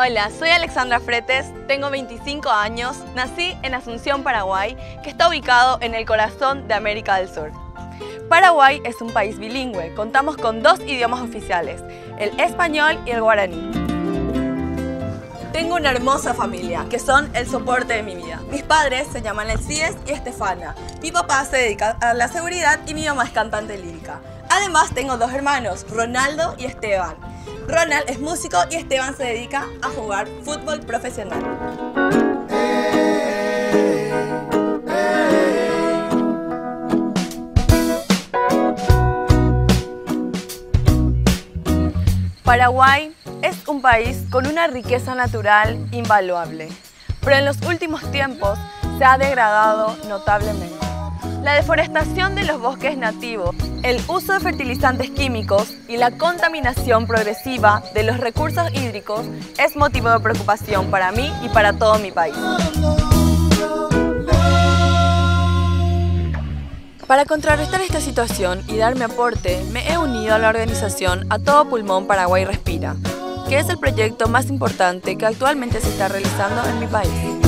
Hola, soy Alexandra Fretes, tengo 25 años, nací en Asunción, Paraguay, que está ubicado en el corazón de América del Sur. Paraguay es un país bilingüe, contamos con dos idiomas oficiales, el español y el guaraní. Tengo una hermosa familia, que son el soporte de mi vida. Mis padres se llaman Elcies y Estefana. Mi papá se dedica a la seguridad y mi mamá es cantante lírica. Además tengo dos hermanos, Ronaldo y Esteban. Ronald es músico y Esteban se dedica a jugar fútbol profesional. Paraguay es un país con una riqueza natural invaluable, pero en los últimos tiempos se ha degradado notablemente. La deforestación de los bosques nativos, el uso de fertilizantes químicos y la contaminación progresiva de los recursos hídricos es motivo de preocupación para mí y para todo mi país. Para contrarrestar esta situación y dar mi aporte, me he unido a la organización A Todo Pulmón Paraguay Respira, que es el proyecto más importante que actualmente se está realizando en mi país.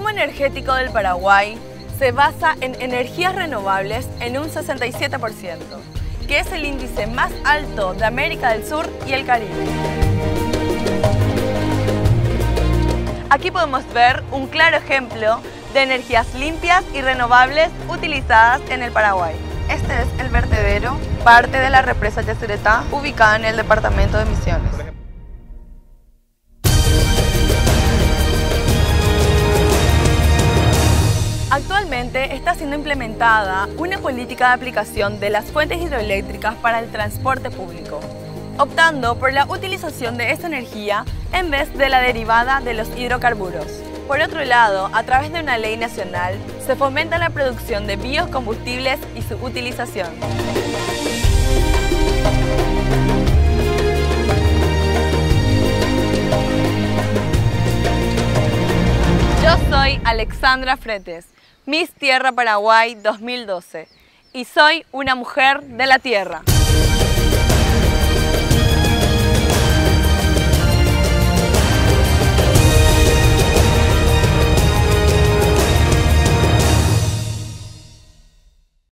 Consumo energético del Paraguay se basa en energías renovables en un 67%, que es el índice más alto de América del Sur y el Caribe. Aquí podemos ver un claro ejemplo de energías limpias y renovables utilizadas en el Paraguay. Este es el vertedero, parte de la represa Yacyretá, ubicada en el departamento de Misiones. Actualmente está siendo implementada una política de aplicación de las fuentes hidroeléctricas para el transporte público, optando por la utilización de esta energía en vez de la derivada de los hidrocarburos. Por otro lado, a través de una ley nacional, se fomenta la producción de biocombustibles y su utilización. Yo soy Alexandra Fretes, Miss Tierra Paraguay 2012 y soy una mujer de la tierra.